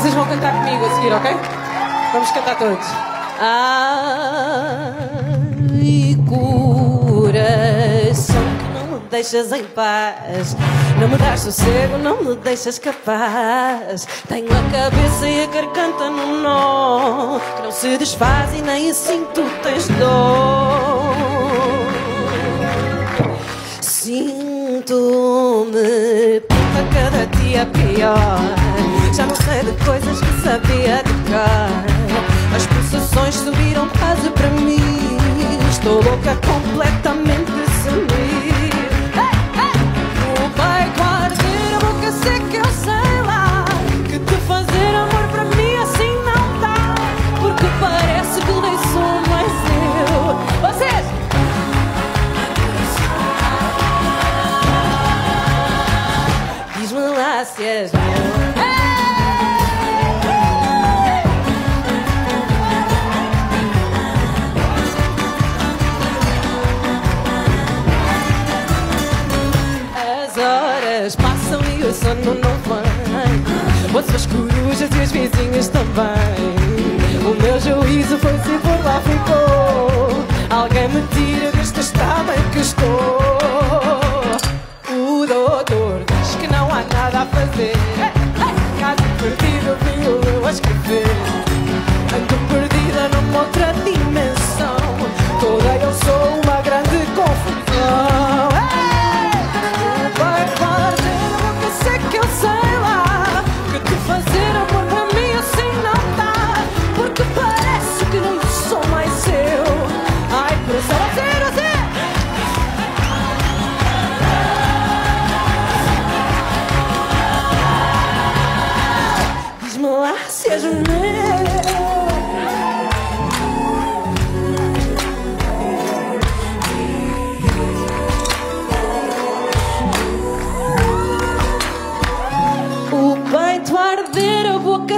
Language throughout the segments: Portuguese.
vocês vão cantar comigo a seguir, ok? Vamos cantar todos. Ai, coração que não me deixas em paz. Não me dás sossego, não me deixas capaz. Tenho a cabeça e a garganta num nó que não se desfaz e nem assim tu tens dor. Sinto-me puta cada dia pior. Já não sei de coisas que sabia de cor. As pulsações subiram quase para mim. Estou louca completamente horas passam e o sono não vem. Ouço as corujas e as vizinhas também. O meu juízo foi se por lá ficou. Alguém me tira deste estado em que estou.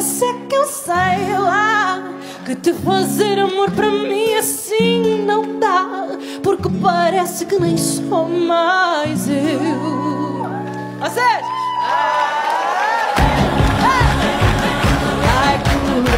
Seca, eu sei lá. Que te fazer amor para mim assim não dá. Porque parece que nem sou mais eu.